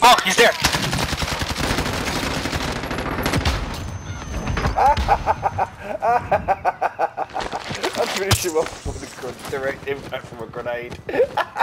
Oh, he's there. I finished him off with a good direct impact from a grenade.